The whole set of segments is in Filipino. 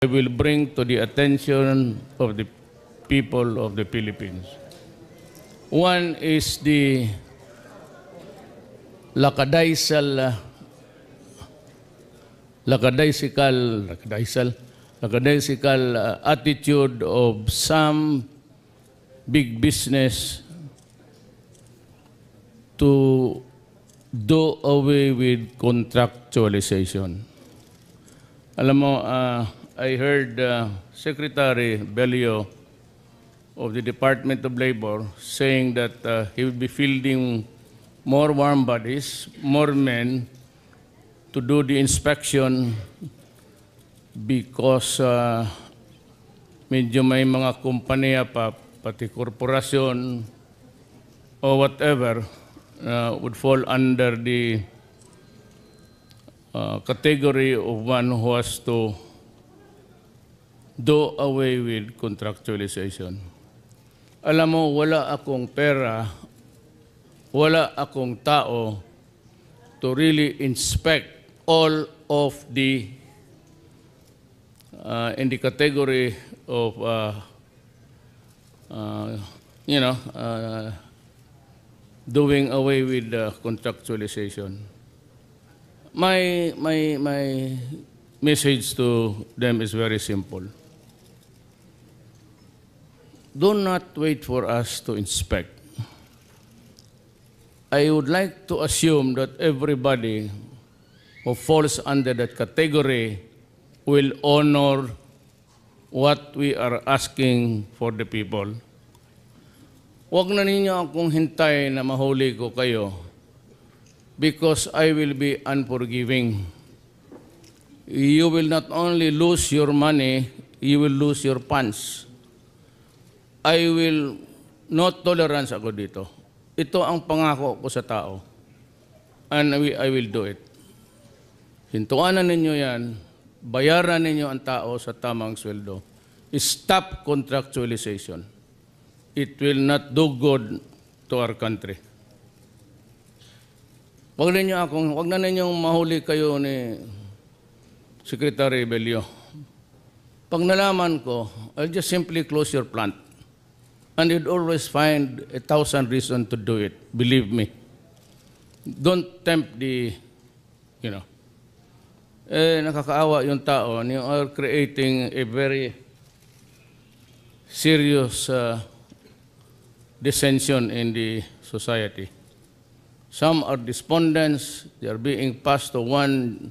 I will bring to the attention of the people of the Philippines. One is the lakadaisal, lakadaisical, lakadaisal, lakadaisical uh, attitude of some big business to do away with contractualization. Alam mo, uh, I heard uh, Secretary Belio of the Department of Labor saying that uh, he will be fielding more warm bodies, more men to do the inspection because uh, medyo may mga kumpanya pa, pati korporasyon or whatever, uh, would fall under the uh, category of one who has to do away with contractualization. Alam mo, wala akong pera, wala akong tao to really inspect all of the uh, in the category of uh, uh, you know uh, doing away with uh, contractualization. My my my message to them is very simple. Do not wait for us to inspect. I would like to assume that everybody who falls under that category will honor what we are asking for the people. Huwag na ninyo akong hintay na mahuli ko kayo because I will be unforgiving. You will not only lose your money, you will lose your funds. I will not tolerance ako dito. Ito ang pangako ko sa tao. And I will do it. Hintuanan ninyo yan, bayaran ninyo ang tao sa tamang sweldo. Stop contractualization. It will not do good to our country. Wag ninyo akong, wag na ninyong mahuli kayo ni Secretary Belio. Pag nalaman ko, I'll just simply close your plant. And you'd always find a thousand reasons to do it. Believe me. Don't tempt the, you know. Eh, nakakaawa yung tao. You are creating a very serious uh, dissension in the society. Some are despondents. They are being passed to one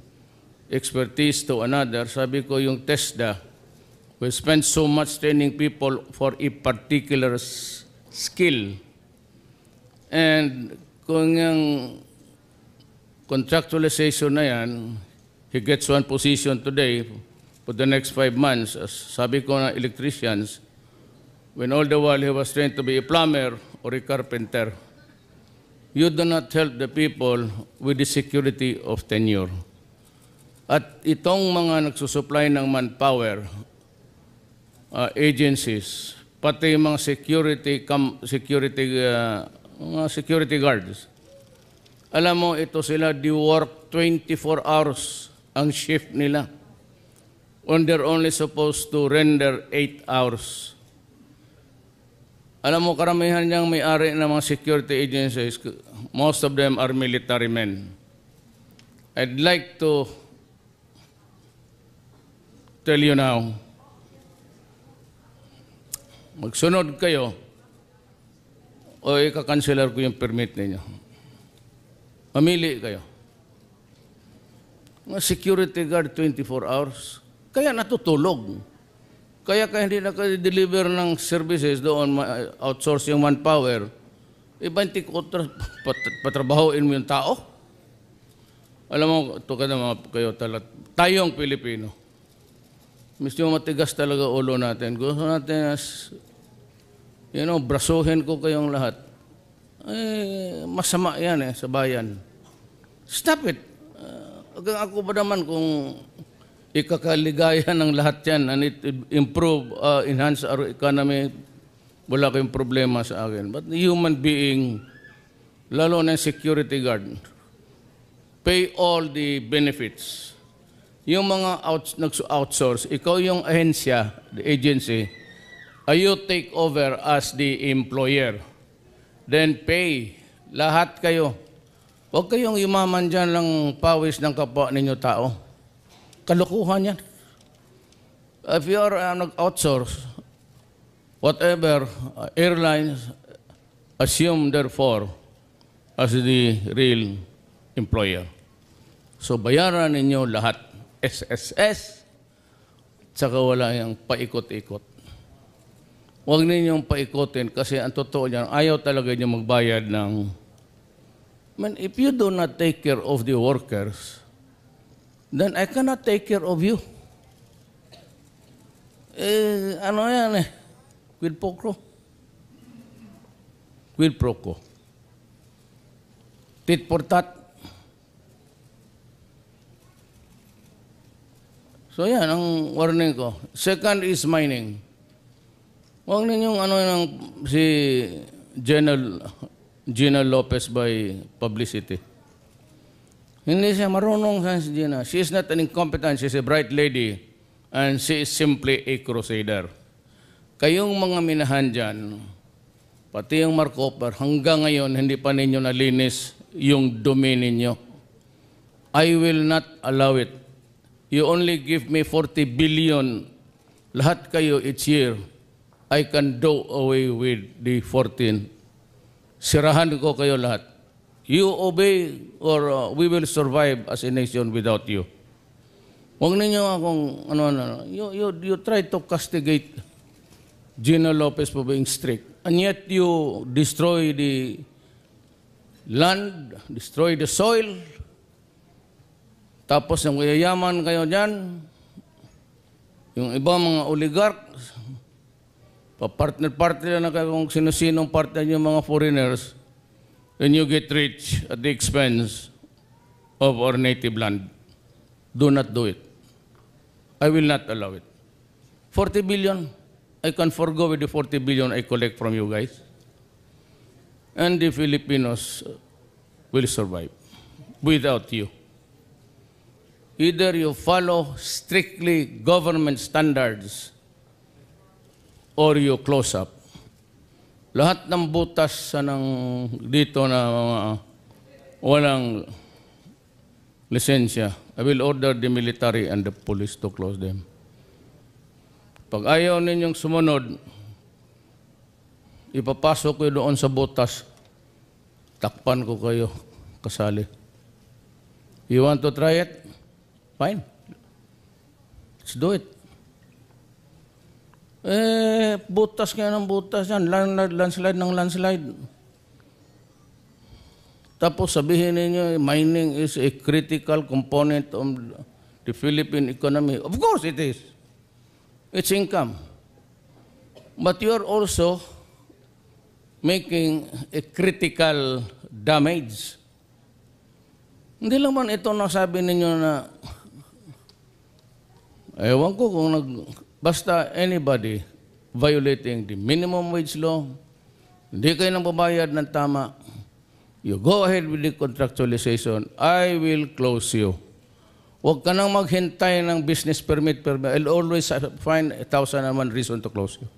expertise to another. Sabi ko yung TESDA, we spend so much training people for a particular skill. And kung yung contractualization na yan, he gets one position today for the next five months. As sabi ko na electricians, when all the while he was trained to be a plumber or a carpenter, you do not help the people with the security of tenure. At itong mga nagsusupply ng manpower, uh, agencies, pati mga security com- security uh, mga security guards. Alam mo, ito sila di work 24 hours ang shift nila. When they're only supposed to render 8 hours. Alam mo, karamihan niyang may-ari ng mga security agencies, most of them are military men. I'd like to tell you now, magsunod kayo o ikakanselar ko yung permit ninyo. Mamili kayo. Mga security guard 24 hours, kaya natutulog. Kaya kaya hindi na-deliver ng services doon, outsource yung manpower, iba hindi ko tra- pat- patrabahoin mo yung tao. Alam mo, ito ka na mga kayo talat. Tayong Pilipino. Gusto mo matigas talaga ulo natin. Gusto natin as, you know, brasuhin ko kayong lahat. Eh, masama yan eh, sa bayan. Stop it. Uh, ako ba naman kung ikakaligaya ng lahat yan and it improve, uh, enhance our economy, wala kayong problema sa akin. But human being, lalo na security guard, pay all the benefits yung mga outs, nag-outsource, ikaw yung ahensya, the agency, uh, you take over as the employer. Then pay. Lahat kayo. Huwag kayong yumaman dyan lang pawis ng kapwa ninyo tao. Kalukuhan yan. If you are uh, nag-outsource, whatever uh, airlines assume therefore as the real employer. So bayaran ninyo lahat. SSS, tsaka wala yung paikot-ikot. Huwag ninyong paikotin kasi ang totoo niyan, ayaw talaga niyo magbayad ng... Man, if you do not take care of the workers, then I cannot take care of you. Eh, ano yan eh? Quid pro quo. Quid pro quo. Tit for tat. So yan ang warning ko. Second is mining. Huwag ninyong ano ng si General Gina Lopez by publicity. Hindi siya marunong sa si Gina. She is not an incompetent. She is a bright lady. And she is simply a crusader. Kayong mga minahan dyan, pati yung Markoper, hanggang ngayon hindi pa ninyo nalinis yung dumi ninyo. I will not allow it. You only give me 40 billion. Lahat kayo each year. I can do away with the 14. Sirahan ko kayo lahat. You obey or uh, we will survive as a nation without you. Huwag ninyo akong, ano, ano, you, you, you try to castigate Gina Lopez for being strict. And yet you destroy the land, destroy the soil, tapos yung yayaman kayo dyan, yung ibang mga oligarchs, papartner-partner na kayo kung sino-sinong partner yung mga foreigners, and you get rich at the expense of our native land. Do not do it. I will not allow it. 40 billion, I can forgo with the 40 billion I collect from you guys. And the Filipinos will survive without you. Either you follow strictly government standards or you close up. Lahat ng butas sa ng dito na mga walang lisensya, I will order the military and the police to close them. Pag ayaw ninyong sumunod, ipapasok ko doon sa butas, takpan ko kayo, kasali. You want to try it? Fine. Let's do it. Eh, butas kaya ng butas yan. Land- Landslide ng landslide. Tapos sabihin ninyo, mining is a critical component of the Philippine economy. Of course it is. It's income. But you are also making a critical damage. Hindi lang man ito nasabi ninyo na Ewan ko kung nag... Basta anybody violating the minimum wage law, hindi kayo nang babayad ng tama, you go ahead with the contractualization, I will close you. Huwag ka nang maghintay ng business permit. permit. I'll always find a thousand and one reason to close you.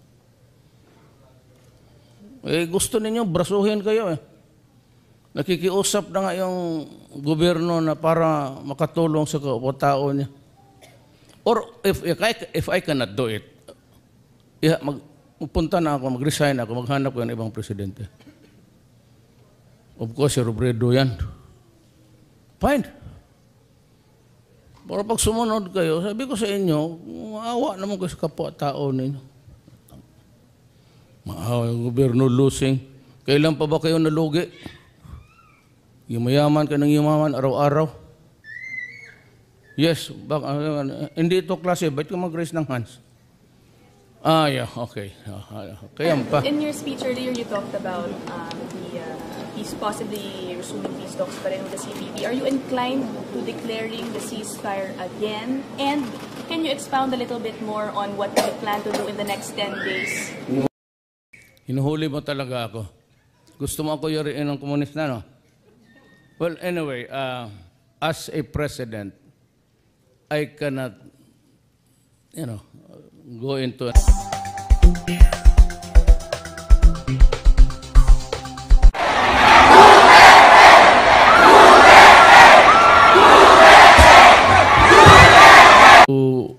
Eh, gusto ninyo, brasuhin kayo eh. Nakikiusap na nga yung gobyerno na para makatulong sa tao niya. Or if, if, I, cannot do it, yeah, mag, magpunta na ako, mag-resign ako, maghanap ko ng ibang presidente. Of course, si Robredo yan. Fine. Pero pag sumunod kayo, sabi ko sa inyo, maawa naman kayo sa kapwa-tao ninyo. Maawa yung gobyerno losing. Kailan pa ba kayo nalugi? Yumayaman ka ng yumaman araw-araw. Yes, bak, uh, hindi ito klase. Ba't ka mag-raise ng hands? Ah, yeah, okay. Kaya pa. In your speech earlier, you talked about um, the uh, peace, possibly resuming peace talks pa rin with the CPP. Are you inclined to declaring the ceasefire again? And can you expound a little bit more on what you plan to do in the next 10 days? Hinuhuli mo talaga ako. Gusto mo ako yuriin ng komunista, no? Well, anyway, uh, as a president, I cannot, you know, go into it. to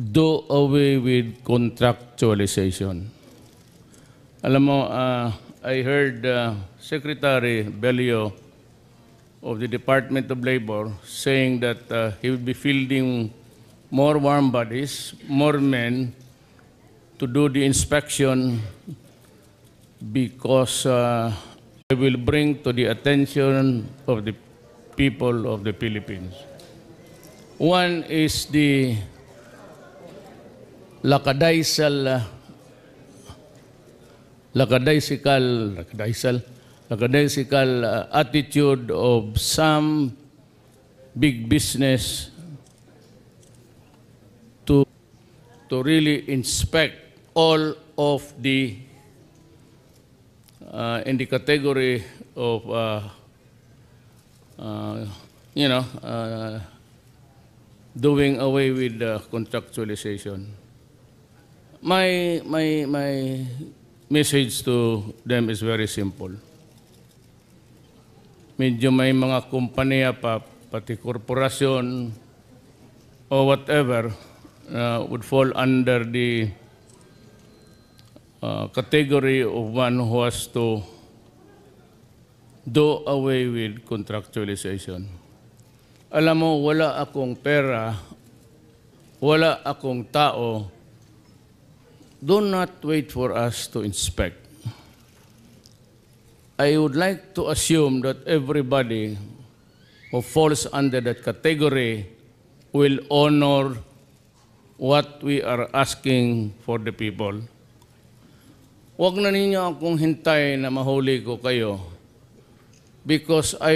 do away with contractualization. Alam mo, uh, I heard uh, Secretary Belio of the Department of Labor saying that uh, he will be fielding more warm bodies, more men to do the inspection because uh, will bring to the attention of the people of the Philippines. One is the lakadaisal, uh, lakadaisical, lakadaisal, lakadaisical uh, attitude of some big business to to really inspect all of the uh, in the category of uh, uh, you know uh, doing away with contractualization. My my my message to them is very simple. Medyo may mga kumpanya pa, pati korporasyon or whatever uh, would fall under the uh, category of one who has to do away with contractualization. Alam mo, wala akong pera, wala akong tao. Do not wait for us to inspect. I would like to assume that everybody who falls under that category will honor what we are asking for the people. Huwag na ninyo akong hintay na mahuli ko kayo because I